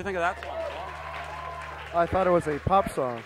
What'd you think of that song? I thought it was a pop song.